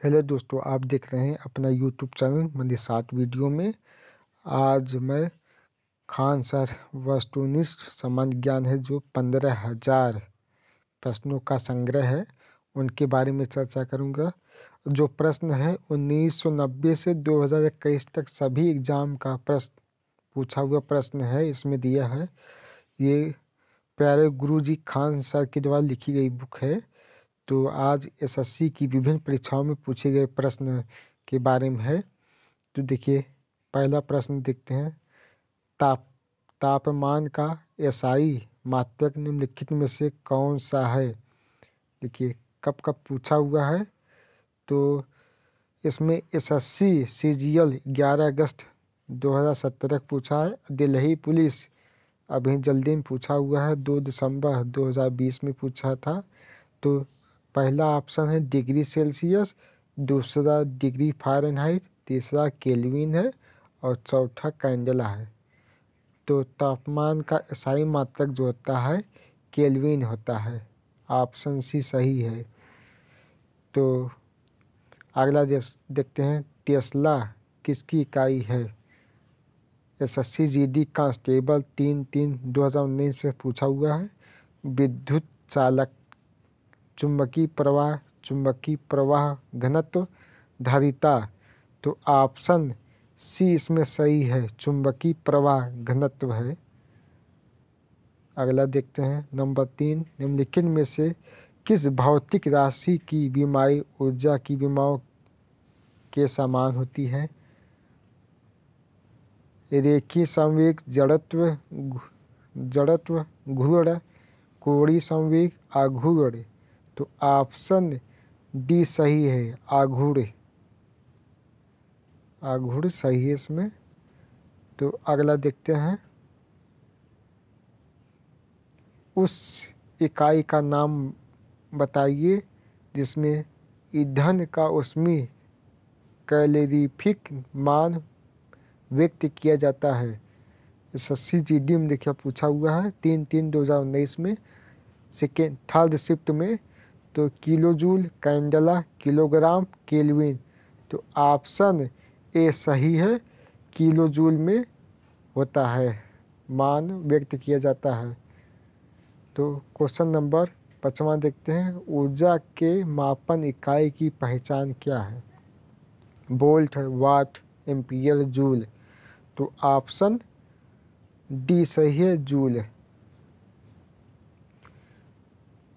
Hello दोस्तों, आप देख रहे हैं अपना यूट्यूब चैनल मंदिर सात वीडियो में। आज मैं खान सर वस्तुनिष्ठ सामान्य ज्ञान है जो पंद्रह हज़ार प्रश्नों का संग्रह है, उनके बारे में चर्चा करूँगा। जो प्रश्न है 1990 से 2021 तक सभी एग्ज़ाम का प्रश्न, पूछा हुआ प्रश्न है, इसमें दिया है। ये प्यारे गुरुजी खान सर के द्वारा लिखी गई बुक है। तो आज एसएससी की विभिन्न परीक्षाओं में पूछे गए प्रश्न के बारे में है। तो देखिए, पहला प्रश्न देखते हैं। ताप, तापमान का एसआई मात्रक निम्नलिखित में से कौन सा है? देखिए, कब कब पूछा हुआ है? तो इसमें एसएससी सीजीएल 11 अगस्त 2017 पूछा है। दिल्ली पुलिस अभी जल्दी में पूछा हुआ है। दो दिसंबर 2020 में पूछा था। तो पहला ऑप्शन है डिग्री सेल्सियस, दूसरा डिग्री फ़ारेनहाइट, तीसरा केल्विन है और चौथा कैंडला है। तो तापमान का ईसाई मात्रक जो होता है, केल्विन होता है। ऑप्शन सी सही है। तो अगला देखते हैं टेस्ला किसकी इकाई है। S S C G D constable तीन तीन दो हज़ार उन्नीस में पूछा हुआ है। विद्युत चालक चुंबकीय प्रवाह चुंबकीय प्रवाह घनत्व धारिता। तो ऑप्शन सी इसमें सही है, चुंबकीय प्रवाह घनत्व है। अगला देखते हैं, नंबर तीन, निम्नलिखित में से किस भौतिक राशि की बीमारी ऊर्जा की बीमाओं के समान होती है? रेखी संवेग, जड़त्व जड़त्व घूर्ण कोड़ी संवेग आघूर्ण तो ऑप्शन डी सही है, आघूड़। आघूड़ सही है इसमें। तो अगला देखते हैं। उस इकाई का नाम बताइए जिसमें ईंधन का उसमें कैलोरीफिक मान व्यक्त किया जाता है। S S C G D में देखिए पूछा हुआ है, तीन तीन दो हज़ार उन्नीस में। सेकेंड, थर्ड शिफ्ट में तो kilo joule candela, kilogram, kelvin. तो ऑप्शन ए सही है किलो जूल में होता है, मान व्यक्त किया जाता है। तो क्वेश्चन नंबर पचवा देखते हैं, ऊर्जा के मापन इकाई की पहचान क्या है? Volt watt, ampere, joule. तो ऑप्शन डी सही है, जूल।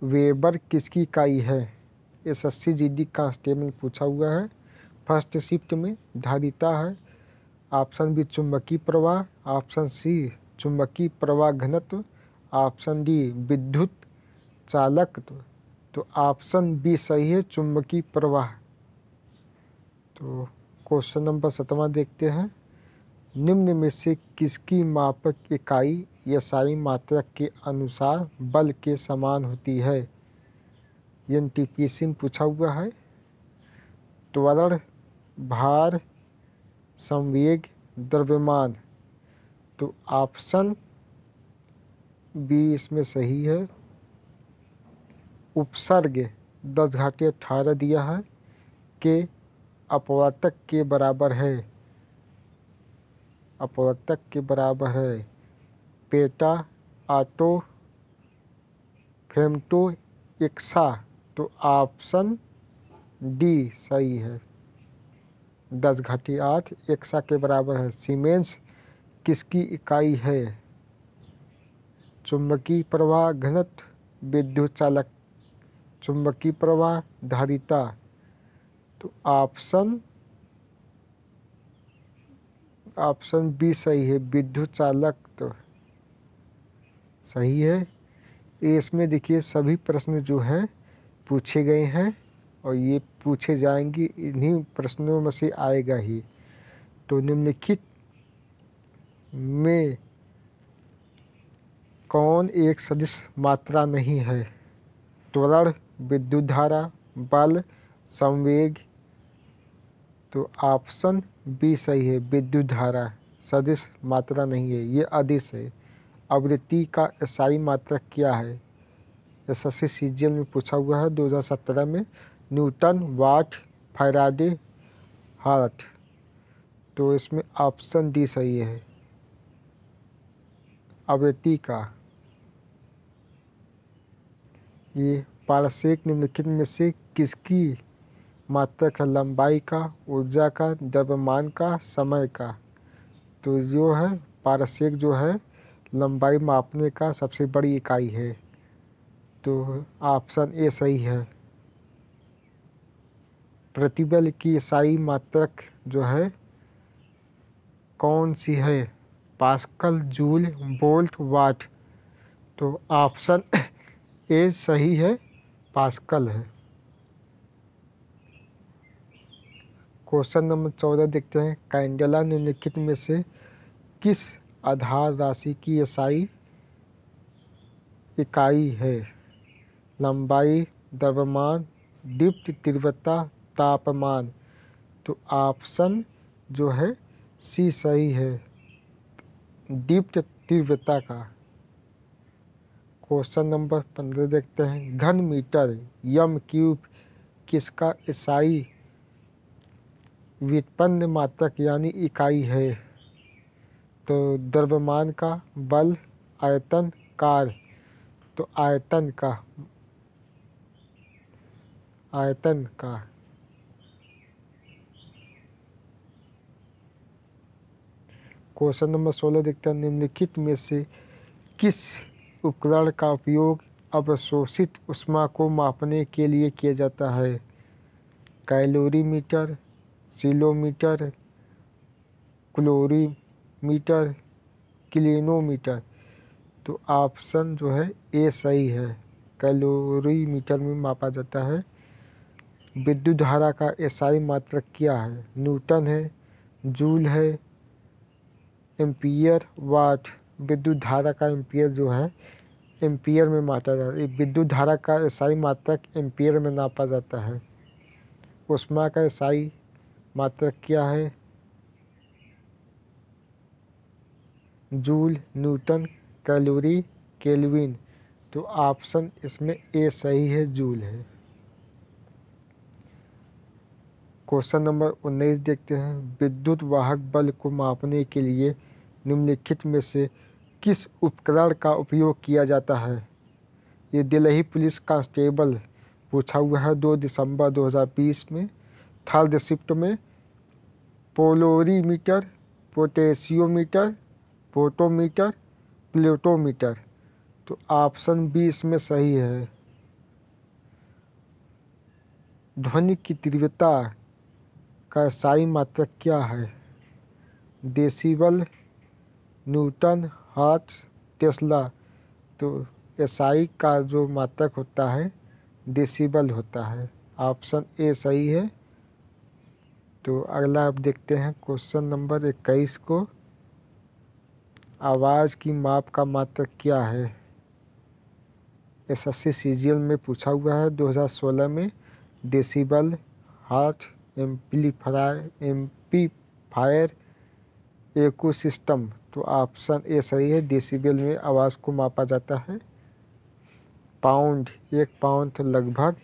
वेबर किसकी इकाई है? S S C G D constable पूछा हुआ है। फ़र्स्ट शिफ्ट में धारिता है। ऑप्शन बी चुंबकीय प्रवाह, ऑप्शन सी चुंबकीय प्रवाह घनत्व, ऑप्शन डी विद्युत चालक तो ऑप्शन बी सही है चुंबकीय प्रवाह। तो क्वेश्चन नंबर सतवा देखते हैं। निम्न में से किसकी मापक इकाई यसाई मात्रक के अनुसार बल के समान होती है। एन टी पी पूछा हुआ है। त्वरण, भार, संवेग, द्रव्यमान। तो ऑप्शन बी इसमें सही है। उपसर्ग, दस घाटे अठारह दिया है, के अपवर्तक के बराबर है। अपवर्तक के बराबर है। पेटा आटो, फेमटो, इक्सा तो ऑप्शन डी सही है। दस घाटी आठ एक्सा के बराबर है। सीमेंस किसकी इकाई है? चुंबकीय प्रवाह घनत्व, विद्युत चालक, चुंबकीय प्रवाह धारिता तो ऑप्शन ऑप्शन बी सही है। विद्युत चालक तो सही है। इसमें देखिए सभी प्रश्न जो हैं, पूछे गए हैं और ये पूछे जाएँगे, इन्हीं प्रश्नों में से आएगा ही। तो निम्नलिखित में कौन एक सदिश मात्रा नहीं है? त्वरण, विद्युत धारा, बल, संवेग। तो ऑप्शन बी सही है, विद्युत धारा, सदिश मात्रा नहीं है, ये अदिश है। आवृत्ति का ईसाई मात्रक क्या है। एस एस सी में पूछा हुआ है 2017 में न्यूटन वाट फैराडे हार्ट। तो इसमें ऑप्शन डी सही है। आवृत्ति का। ये पारसेक निम्नलिखित में से किसकी मात्रक है लंबाई का, ऊर्जा का, द्रव्यमान का, समय का? तो जो है, पारसेक जो है लंबाई मापने का सबसे बड़ी इकाई है। तो ऑप्शन ए सही है। प्रतिबल की ईसाई मात्रक जो है, कौन सी है? Pascal, joule, volt, watt. तो ऑप्शन ए सही है, पास्कल है। क्वेश्चन नंबर चौदह देखते हैं। कैंडला निम्नलिखित में से किस आधार राशि की ईसाई इकाई है। लंबाई, द्रव्यमान दीप्त तीव्रता, तापमान। तो ऑप्शन जो है, सी सही है। दीप्त तीव्रता का। क्वेश्चन नंबर पंद्रह देखते हैं। घन मीटर, यम क्यूब किसका ईसाई व्युत्पन्न मात्रक यानी इकाई है? तो द्रव्यमान का बल आयतन कार्य तो आयतन का आयतन का क्वेश्चन नंबर सोलह देखते हैं, निम्नलिखित में से किस उपकरण का उपयोग अवशोषित उष्मा को मापने के लिए किया जाता है? कैलोरीमीटर, सिलोमीटर क्लोरीमीटर क्लिनोमीटर तो ऑप्शन जो है, ए सही है। कैलोरी मीटर में मापा जाता है। विद्युत धारा का एसआई मात्रक क्या है? न्यूटन है, जूल है, एम्पियर, वाट। विद्युत धारा का एम्पियर जो है, एम्पियर में मापा जाता है। विद्युत धारा का एसआई मात्रक एम्पियर में नापा जाता है। उष्मा का एसआई मात्रक क्या है? Joule newton calorie kelvin. तो ऑप्शन इसमें ए सही है, जूल है। क्वेश्चन नंबर उन्नीस देखते हैं। विद्युत वाहक बल को मापने के लिए निम्नलिखित में से किस उपकरण का उपयोग किया जाता है? ये दिल्ली पुलिस कांस्टेबल पूछा हुआ है दो दिसंबर 2020 में। थर्ड शिफ्ट में पोलोरीमीटर, पोटेशियोमीटर पोटोमीटर प्लेटोमीटर। तो ऑप्शन बी इसमें सही है। ध्वनि की तीव्रता का साई मात्रक क्या है? Decibel, newton, hertz, tesla. तो एसआई का जो मात्रक होता है, डेसिबल होता है। ऑप्शन ए सही है। तो अगला आप देखते हैं क्वेश्चन नंबर इक्कीस को। आवाज़ की माप का मात्रक क्या है? S S C C G L में पूछा हुआ है 2016 में decibel hertz amplifier amplifier ecosystem तो ऑप्शन ए सही है डेसिबल में आवाज़ को मापा जाता है। पाउंड एक पाउंड लगभग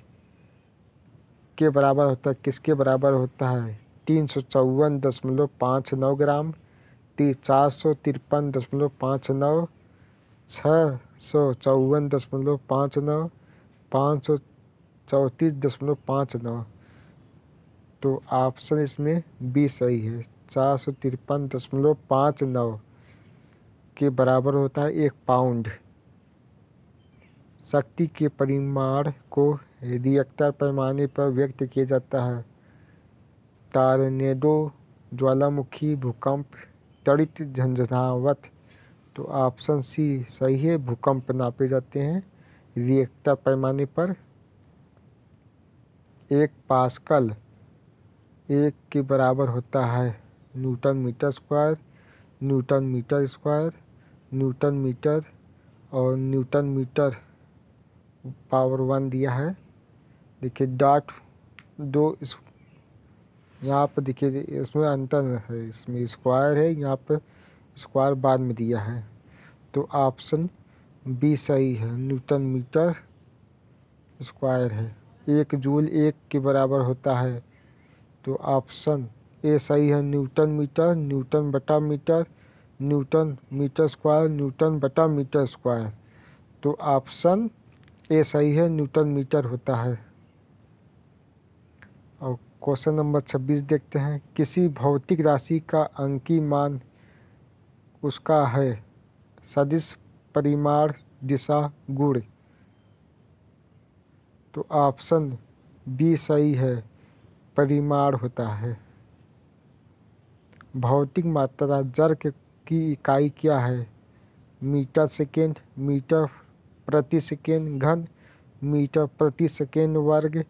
के बराबर होता है। किसके बराबर होता है? तीन सौ चौवन दशमलव पाँच नौ ग्राम ती चार सौ तिरपन दशमलव पाँच नौ छः सौ चौवन दशमलव पाँच नौ, पाँच सौ चौंतीस दशमलव पाँच नौ। तो ऑप्शन इसमें बी सही है, चार सौ तिरपन दशमलव पाँच नौ के बराबर होता है एक पाउंड शक्ति के परिमाण को रिएक्टर पैमाने पर व्यक्त किया जाता है। टारनेडो ज्वालामुखी भूकंप तड़ित झंझनावत तो ऑप्शन सी सही है, भूकंप नापे जाते हैं। रिएक्टर पैमाने पर एक पास्कल, एक के बराबर होता है newton metre square, newton metre square, newton metre और न्यूटन मीटर पावर वन दिया है। देखिए, डॉट, दो यहाँ पर देखिए इसमें अंतर है, इसमें स्क्वायर है, यहाँ पर स्क्वायर बाद में दिया है। तो ऑप्शन बी सही है न्यूटन मीटर स्क्वायर है। एक जूल एक के बराबर होता है। तो ऑप्शन ए सही है न्यूटन मीटर न्यूटन बटा metre newton metre square newton बटा मीटर स्क्वायर तो ऑप्शन ए सही है न्यूटन मीटर होता है। क्वेश्चन नंबर छब्बीस देखते हैं। किसी भौतिक राशि का अंकी मान उसका है? सदिश, परिमाण, दिशा, गुण। तो ऑप्शन बी सही है, परिमाण होता है। भौतिक मात्रा जर की इकाई क्या है? मीटर, सेकेंड, मीटर प्रति सेकेंड घन, मीटर प्रति सेकेंड वर्ग,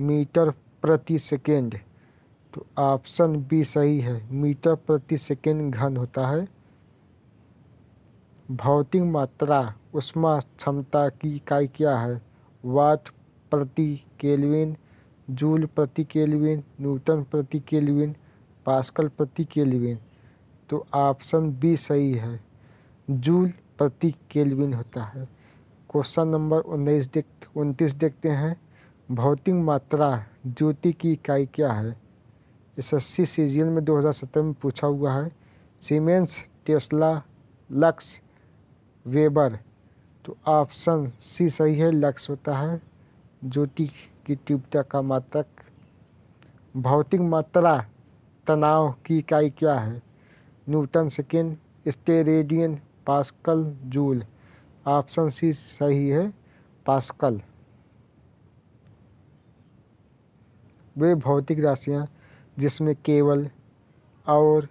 मीटर प्रति सेकेंड। तो ऑप्शन बी सही है। मीटर प्रति सेकेंड घन होता है। भौतिक मात्रा उष्मा क्षमता की इकाई क्या है? वाट प्रति केल्विन, जूल प्रति केल्विन, न्यूटन प्रति केल्विन, पास्कल प्रति केल्विन। तो ऑप्शन बी सही है। जूल प्रति केल्विन होता है। क्वेश्चन नंबर उन्नीस देख, उनतीस देखते हैं। भौतिक मात्रा ज्योति की इकाई क्या है? S S C C G L में दो हज़ार सत्रह में पूछा हुआ है। सीमेंस टेस्ला लक्स वेबर तो ऑप्शन सी सही है लक्स होता है। ज्योति की तीव्रता का मात्रक। भौतिक मात्रा तनाव की इकाई क्या है? Newton second, steradian, pascal joule. Option C सही है, पास्कल। वे भौतिक राशियाँ, जिसमें केवल और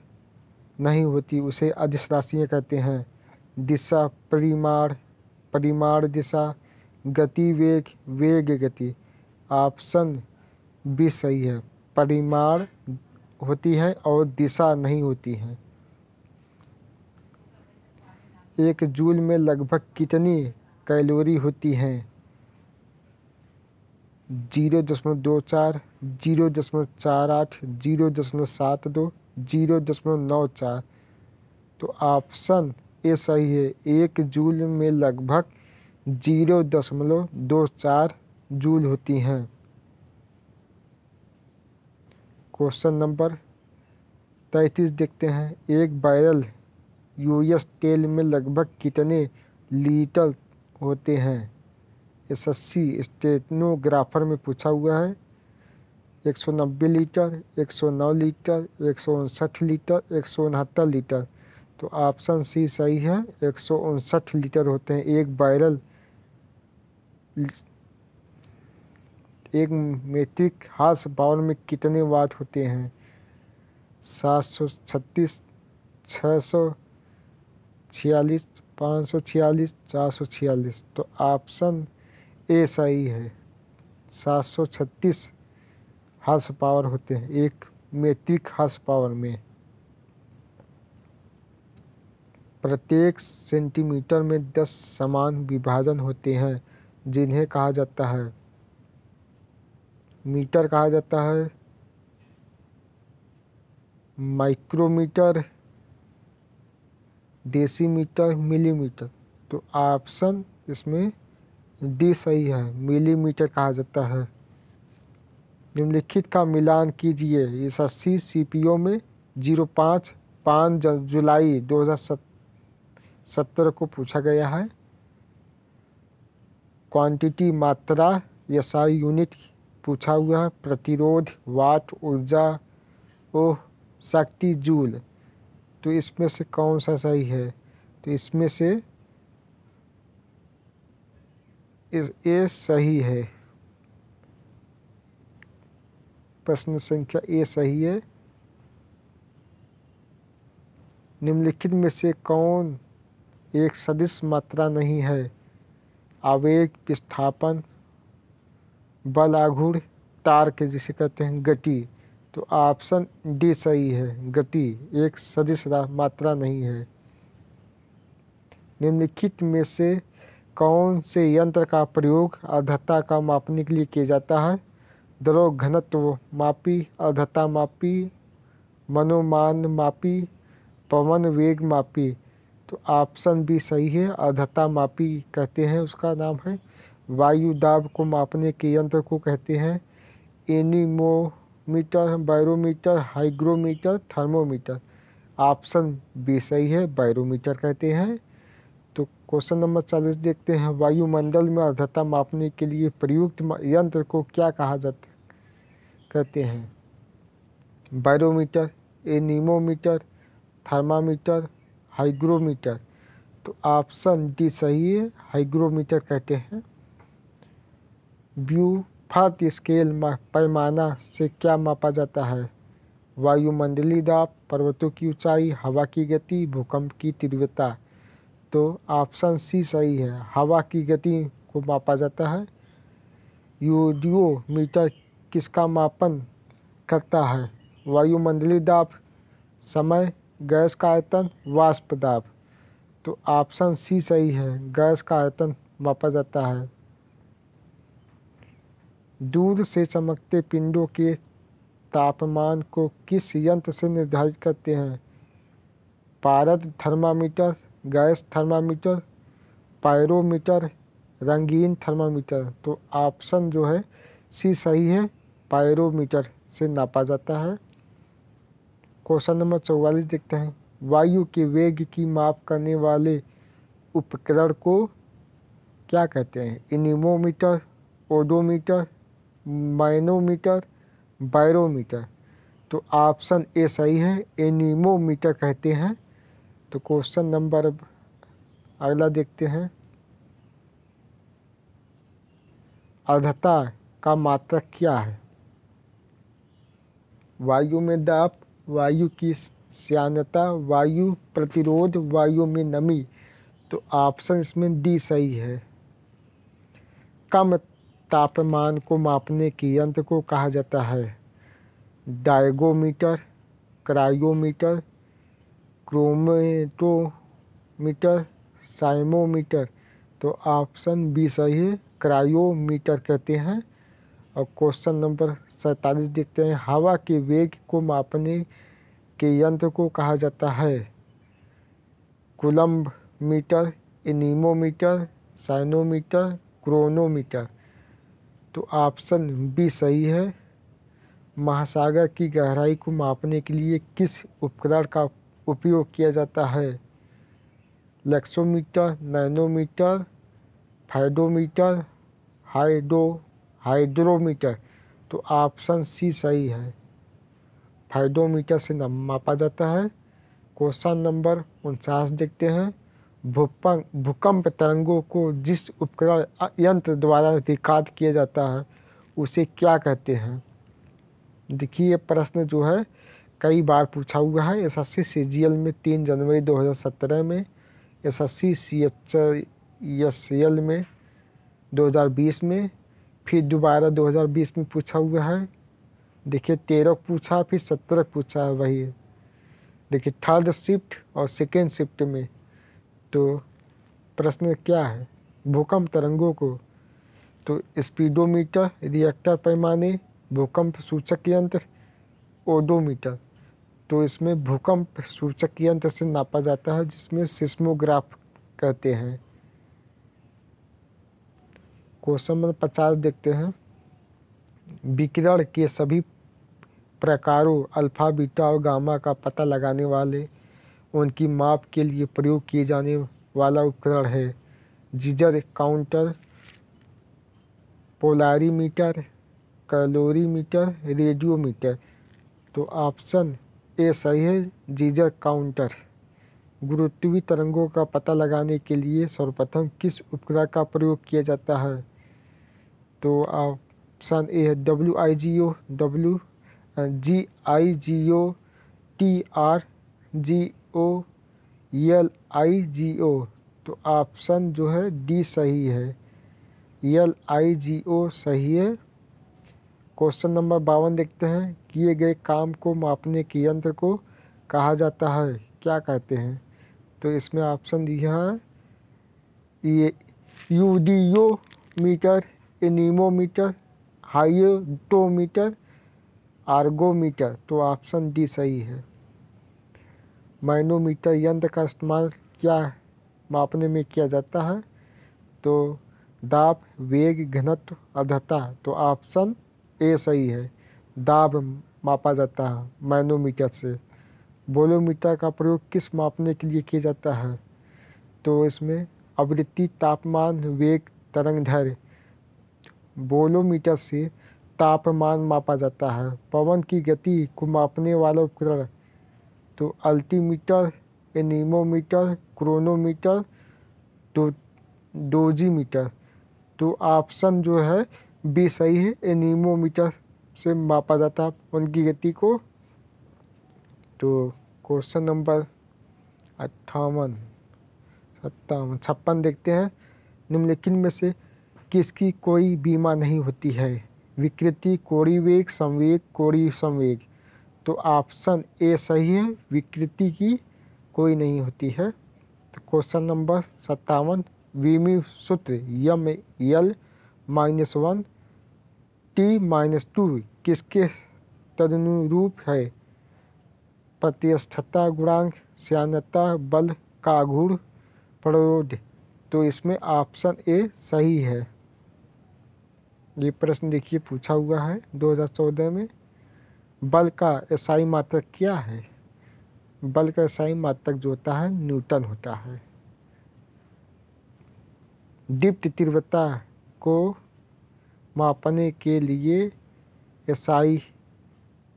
नहीं होती, उसे अदिश राशियाँ कहते हैं। दिशा, परिमाण परिमाण दिशा, गति, वेग वेग, गति। ऑप्शन बी सही है। परिमाण होती है और दिशा नहीं होती है। एक जूल में लगभग कितनी कैलोरी होती हैं? ज़ीरो दशमलव दो चार ज़ीरो दशमलव चार आठ, ज़ीरो दशमलव सात दो, ज़ीरो दशमलव नौ चार। तो ऑप्शन ए सही है। एक जूल में लगभग ज़ीरो दशमलव दो चार जूल होती हैं। क्वेश्चन नंबर तैंतीस देखते हैं। एक बैरल यूएस तेल में लगभग कितने लीटर होते हैं? एसएससी स्टेनोग्राफर में पूछा हुआ है। 190 लीटर 109 लीटर, एक सौ उनसठ लीटर, एक सौ उनहत्तर लीटर। तो ऑप्शन सी सही है, एक सौ उनसठ लीटर होते हैं एक बैरल, एक मीट्रिक हार्स पावर में कितने वाट होते हैं? सात सौ छत्तीस छः सौ छियालीस, पाँच सौ छियालीस, चार सौ छियालीस। तो ऑप्शन ए सही है, सात सौ छत्तीस हर्स पावर होते हैं, एक मेट्रिक हर्स पावर में। प्रत्येक सेंटीमीटर में दस समान विभाजन होते हैं, जिन्हें कहा जाता है। मीटर कहा जाता है। Micrometre, decimetre, millimetre. तो ऑप्शन इसमें डी सही है, मिलीमीटर कहा जाता है। निम्नलिखित का मिलान कीजिए। इस अस्सी सी पी ओ में ज़ीरो पाँच पाँच जुलाई दो हज़ार सत्रह को पूछा गया है। क्वांटिटी मात्रा, एसआई यूनिट पूछा हुआ है। प्रतिरोध, वाट, ऊर्जा, ओह, शक्ति, जूल। तो इसमें से कौन सा सही है? तो इसमें से इस, ए सही है। प्रश्न संख्या ए सही है? निम्नलिखित में से कौन एक सदिश मात्रा नहीं है? आवेग, विस्थापन, बल टार्क जिसे कहते हैं, गति। तो ऑप्शन डी सही है, गति। एक सदिश मात्रा नहीं है। निम्नलिखित में से कौन से यंत्र का प्रयोग अर्धता का मापने के लिए किया जाता है? द्रव घनत्व मापी, अर्धता मापी, मनोमान मापी, पवन वेग मापी। तो ऑप्शन भी सही है, अर्धता मापी कहते हैं, उसका नाम है। वायु दाब को मापने के यंत्र को कहते हैं। Anemometer barometer, hygrometer, thermometer. Option B सही है, बैरोमीटर कहते हैं। तो क्वेश्चन नंबर चालीस देखते हैं। वायुमंडल में आर्द्रता मापने के लिए प्रयुक्त यंत्र को क्या कहा जाता कहते हैं। Barometer, anemometer, thermometer, hygrometer. तो ऑप्शन डी सही है, हाइग्रोमीटर कहते हैं। ब्यूफर्थ स्केल पैमाना से क्या मापा जाता है? वायुमंडलीय दाब, पर्वतों की ऊंचाई, हवा की गति, भूकंप की तीव्रता। तो ऑप्शन सी सही है, हवा की गति को मापा जाता है। यूडियोमीटर किसका मापन करता है? वायुमंडलीय दाब, समय, गैस का आयतन, वाष्प दाब। तो ऑप्शन सी सही है। गैस का आयतन मापा जाता है। दूर से चमकते पिंडों के तापमान को किस यंत्र से निर्धारित करते हैं? पारद थर्मामीटर, गैस थर्मामीटर, पायरोमीटर, रंगीन थर्मामीटर। तो ऑप्शन जो है, सी सही है। पायरोमीटर से नापा जाता है। क्वेश्चन नंबर चौवालीस देखते हैं। वायु के वेग की माप करने वाले उपकरण को क्या कहते हैं? Anemometer, odometer, manometer, barometer. तो ऑप्शन ए सही है एनीमोमीटर कहते हैं। तो क्वेश्चन नंबर अगला देखते हैं। अर्धता का मात्रक क्या है? वायु में दाप वायु की श्यानता वायु प्रतिरोध, वायु में नमी। तो ऑप्शन इसमें डी सही है। कम तापमान को मापने के यंत्र को कहा जाता है। डायगोमीटर, क्रायोमीटर, क्रोमेटोमीटर, साइमोमीटर। तो ऑप्शन बी सही है, क्रायोमीटर कहते हैं। और क्वेश्चन नंबर सैंतालीस देखते हैं। हवा के वेग को मापने के यंत्र को कहा जाता है। Coulomb meter anemometer cyanometer, chronometer. तो ऑप्शन बी सही है। महासागर की गहराई को मापने के लिए किस उपकरण का उपयोग किया जाता है? लेक्सोमीटर, नैनोमीटर, फाइडोमीटर हाइडो हाइड्रोमीटर तो ऑप्शन सी सही है। फाइडोमीटर से मापा जाता है। क्वेश्चन नंबर उनचास देखते हैं। भूकंप भूकंप तरंगों को जिस उपकरण यंत्र द्वारा रिकॉर्ड किया जाता है, उसे क्या कहते हैं? देखिए, ये प्रश्न जो है, कई बार पूछा हुआ है। एस एस सी में तीन जनवरी 2017 में S S C C H S L में 2020 में फिर दोबारा 2020 में पूछा हुआ है। देखिए, तेरह पूछा, फिर सत्रह पूछा है, वही देखिए थर्ड शिफ्ट और सेकेंड शिफ्ट में तो प्रश्न क्या है? भूकंप तरंगों को तो स्पीडोमीटर रिएक्टर पैमाने, भूकंप सूचक यंत्र, ओडोमीटर। तो इसमें भूकंप सूचक यंत्र से नापा जाता है, जिसमें सिस्मोग्राफ कहते हैं। क्वेश्चन नंबर पचास देखते हैं। विकिरण के सभी प्रकारों, अल्फ़ा, बीटा और गामा का पता लगाने वाले, उनकी माप के लिए प्रयोग किए जाने वाला उपकरण है। Geiger counter, polarimeter, calorimeter, radiometer. तो ऑप्शन ए सही है, जीजर काउंटर। गुरुत्वीय तरंगों का पता लगाने के लिए सर्वप्रथम किस उपकरण का प्रयोग किया जाता है? तो ऑप्शन ए है W I G O W G I G O T R G O L I G O तो ऑप्शन जो है डी सही है एल आई जी ओ सही है। क्वेश्चन नंबर बावन देखते हैं। किए गए काम को मापने के यंत्र को कहा जाता है। क्या कहते हैं? तो इसमें ऑप्शन दिया है। ये यूडियोमीटर एनीमोमीटर हाइटोमीटर आर्गोमीटर तो ऑप्शन डी सही है। माइनोमीटर यंत्र का इस्तेमाल क्या मापने में किया जाता है? तो दाब, वेग, घनत्व अर्धता तो ऑप्शन ए सही है। दाब मापा जाता है मैनोमीटर से। बोलोमीटर का प्रयोग किस मापने के लिए किया जाता है? तो इसमें आवृत्ति, तापमान, वेग तरंग दैर्घ्य बोलोमीटर से तापमान मापा जाता है। पवन की गति को मापने वाला उपकरण तो अल्टीमीटर, एनीमोमीटर, क्रोनोमीटर, डो, डोजीमीटर। तो ऑप्शन जो है, बी सही है, एनीमोमीटर से मापा जाता है उनकी गति को। तो क्वेश्चन नंबर अट्ठावन, सत्तावन, छप्पन देखते हैं। निम्नलिखित में से किसकी कोई बीमा नहीं होती है? विकृति कोड़ी वेग संवेग, कोड़ी संवेग। तो ऑप्शन ए सही है, विकृति की कोई नहीं होती है। तो क्वेश्चन नंबर सत्तावन बीमी सूत्र, M L minus one, T minus two, किसके तदनुरूप है? प्रतिष्ठता गुणांक श्यानता बल, कागुड़ प्ररोध तो इसमें ऑप्शन ए सही है। ये प्रश्न देखिए, पूछा हुआ है 2014 में। बल का एसआई मात्रक क्या है? बल का एसआई मात्रक जो होता है, न्यूटन होता है। दीप्त तीव्रता को मापने के लिए एसआई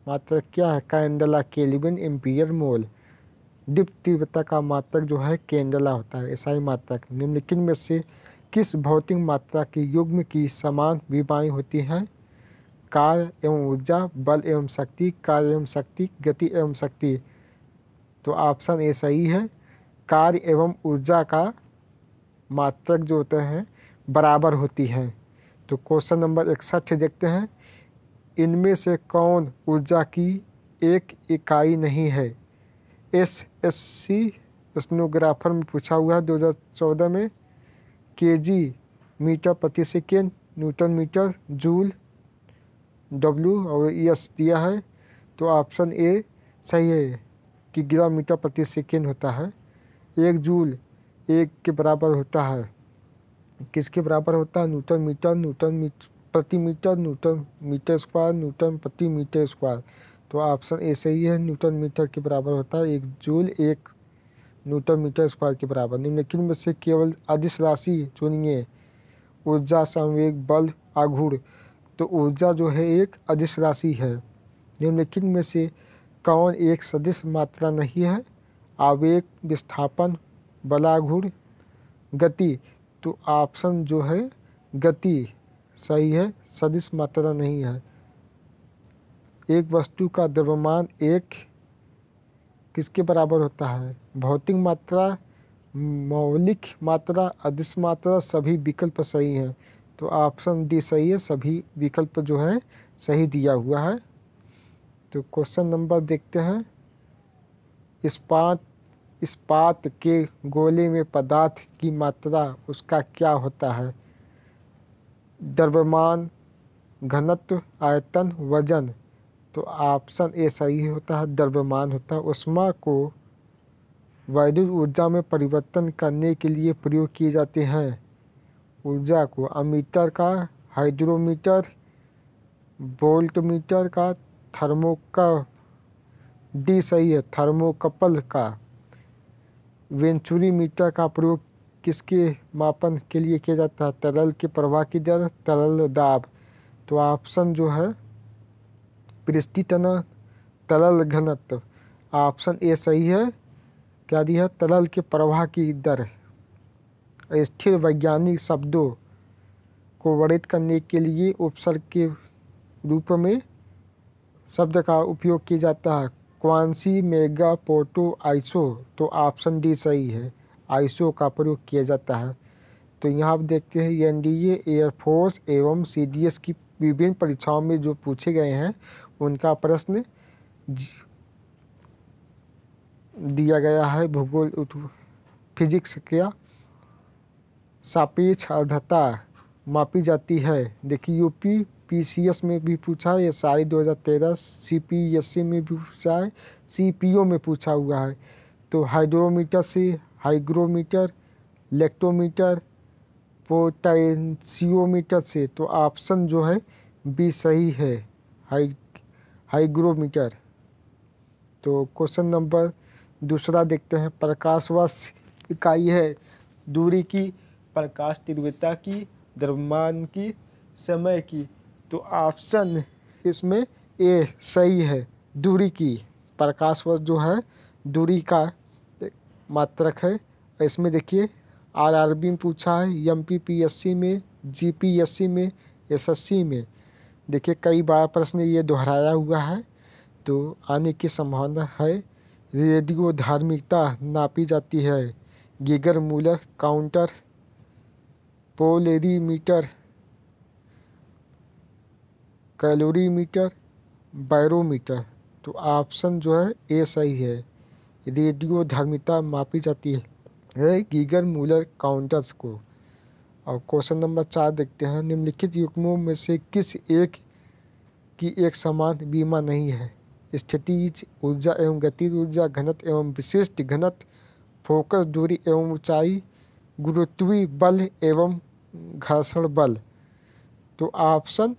मात्रक क्या है? Candela kelvin ampere mole. दीप्त तीव्रता का मात्रक जो है, कैंडला होता है एसआई मात्रक। निम्नलिखित में से किस भौतिक मात्रा के युग्म की समान विमाएँ होती हैं? कार्य एवं ऊर्जा, बल एवं शक्ति, कार्य एवं शक्ति, गति एवं शक्ति। तो ऑप्शन ए सही है। कार्य एवं ऊर्जा का मात्रक जो होते हैं, बराबर होती हैं। तो क्वेश्चन नंबर इकसठ देखते हैं। इनमें से कौन ऊर्जा की एक इकाई नहीं है? एस एस सी स्नोग्राफर में पूछा हुआ है 2014 में। केजी मीटर प्रति second, newton metre, joule W और एस दिया है तो ऑप्शन ए सही है कि ग्राम मीटर प्रति सेकेंड होता है। एक जूल एक के बराबर होता है। किसके बराबर होता है? न्यूटन मीटर न्यूटन मीटर प्रति metre, newton metre square, newton प्रति मीटर स्क्वायर। तो ऑप्शन ए सही है, न्यूटन मीटर के बराबर होता है। एक जूल एक न्यूटन मीटर स्क्वायर के बराबर निम्नलिखित में से केवल अदिश राशि चुनिए ऊर्जा संवेग, बल आघूर तो ऊर्जा जो है एक अदिश राशि है। निम्नलिखित में से कौन एक सदिश मात्रा नहीं है? आवेग, विस्थापन बलाघूर गति। तो ऑप्शन जो है, गति सही है, सदिश मात्रा नहीं है। एक वस्तु का द्रव्यमान एक किसके बराबर होता है? भौतिक मात्रा, मौलिक मात्रा अदिश मात्रा, सभी विकल्प सही हैं। तो ऑप्शन डी सही है, सभी विकल्प जो है, सही दिया हुआ है। तो क्वेश्चन नंबर देखते हैं। इस्पात इस्पात के गोले में पदार्थ की मात्रा, उसका क्या होता है? द्रव्यमान, घनत्व, आयतन, वज़न। तो ऑप्शन ए सही होता है, द्रव्यमान होता है। उष्मा को वैद्युत ऊर्जा में परिवर्तन करने के लिए प्रयोग किए जाते हैं। ऊर्जा को अमीटर का, हाइड्रोमीटर, वोल्टमीटर का थर्मो का डी सही है, थर्मोकपल का। वेंचुरी मीटर का प्रयोग किसके मापन के लिए किया जाता है? तरल के प्रवाह की दर, तरल दाब। तो ऑप्शन जो है पृष्ठीतन तरल घनत्व। ऑप्शन ए सही है। क्या दिया तरल के प्रवाह की दर। स्थिर वैज्ञानिक शब्दों को वर्णित करने के लिए उपसर्ग के रूप में शब्द का उपयोग किया जाता है। क्वांसी मेगा पोटो आइसो तो ऑप्शन डी सही है। आइसो का प्रयोग किया जाता है। तो यहाँ आप देखते हैं, एन डी एयरफोर्स एवं सी डी एस की विभिन्न परीक्षाओं में जो पूछे गए हैं, उनका प्रश्न दिया गया है। भूगोल फिजिक्स क्या सापेक्ष अर्धता मापी जाती है? देखिए यूपी पीसीएस में भी पूछा है एस आई दो हज़ार तेरह सी पी एस सी में भी पूछा है सी पी ओ में पूछा हुआ है। तो हाइड्रोमीटर से हाइग्रोमीटर लेक्टोमीटर पोटेंशियोमीटर से तो ऑप्शन जो है बी सही है हाई हाइग्रोमीटर तो क्वेश्चन नंबर दूसरा देखते हैं प्रकाश वर्ष इकाई है, दूरी की, प्रकाश तीव्रता की, द्रव्यमान की, समय की. तो ऑप्शन इसमें ए सही है, दूरी की. प्रकाश वर्ष जो है, दूरी का मात्रक है. इसमें देखिए आरआरबी में पूछा है एम पी में जीपीएससी में एसएससी में। देखिए, कई बार प्रश्न ये दोहराया हुआ है तो आने की संभावना है। रेडियो धार्मिकता नापी जाती है। Geiger Muller counter, polarimeter, calorimeter, barometer. तो ऑप्शन जो है, ए सही है। रेडियो धर्मिता मापी जाती है। गीगर मूलर काउंटर्स को। और क्वेश्चन नंबर चार देखते हैं। निम्नलिखित युग्मों में से किस एक की एक समान बीमा नहीं है? स्थितिज ऊर्जा एवं गति ऊर्जा घनत एवं विशिष्ट घनत फोकस, दूरी एवं ऊंचाई, गुरुत्वीय बल एवं घर्षण बल। तो ऑप्शन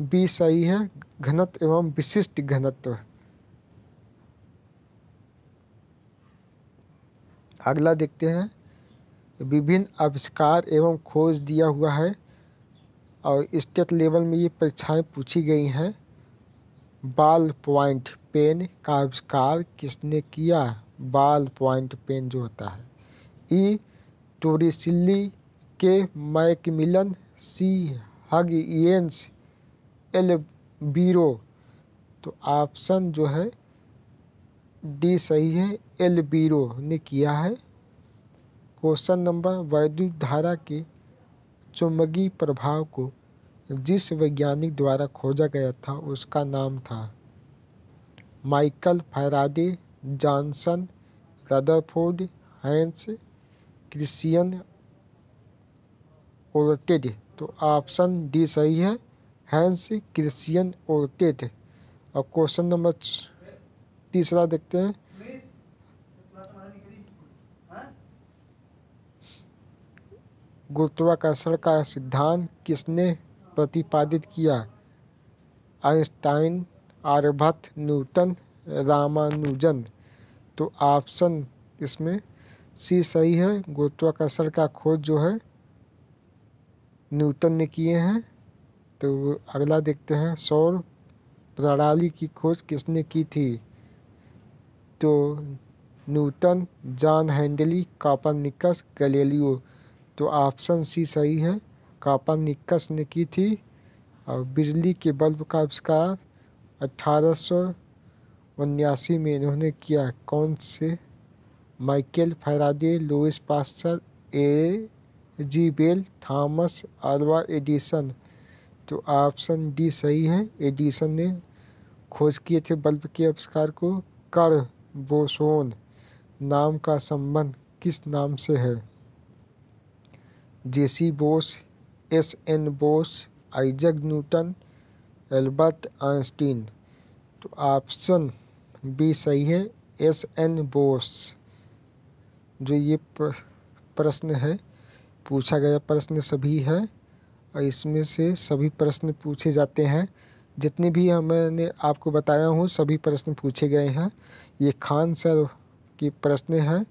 बी सही है, घनत्व एवं विशिष्ट घनत्व। अगला देखते हैं। विभिन्न आविष्कार एवं खोज दिया हुआ है और स्टेट लेवल में ये परीक्षाएँ पूछी गई हैं। बाल पॉइंट पेन का आविष्कार किसने किया? बाल पॉइंट पेन जो होता है। ई. टोरिसिल्ली के मैकमिलन, सी. हग एल. बीरो। तो ऑप्शन जो है डी सही है, एल बीरो ने किया है। क्वेश्चन नंबर, वैद्युत धारा के चुंबकीय प्रभाव को जिस वैज्ञानिक द्वारा खोजा गया था, उसका नाम था Michael Faraday, Johnson Rutherford, Hans Christian Oersted तो ऑप्शन डी सही है, हैंस क्रिश्चियन ओर्टेड और क्वेश्चन नंबर तीसरा देखते हैं। गुरुत्वाकर्षण का सिद्धांत किसने प्रतिपादित किया? Einstein, Aryabhata, Newton, Ramanujan. तो ऑप्शन इसमें सी सही है। गुरुत्वाकर्षण का खोज जो है, न्यूटन ने किए हैं। तो अगला देखते हैं। सौर प्रणाली की खोज किसने की थी? तो Newton, John Handley Copernicus, Galileo. तो ऑप्शन सी सही है। कापरनिकस ने की थी और बिजली के बल्ब का आविष्कार उन्यासी में इन्होंने किया। कौन से? Michael Faraday, Louis Pasteur, A G Bell Thomas Alva Edison. तो ऑप्शन डी सही है। एडिसन ने खोज किए थे बल्ब के आविष्कार को। कर बोसोन नाम का संबंध किस नाम से है? J C Bose, S N Bose, Isaac Newton, Albert Einstein. तो ऑप्शन बी सही है, एस एन बोस। जो ये प्रश्न है, पूछा गया प्रश्न सभी है, और इसमें से सभी प्रश्न पूछे जाते हैं। जितने भी मैंने आपको बताया हूँ, सभी प्रश्न पूछे गए हैं। ये खान सर के प्रश्न हैं।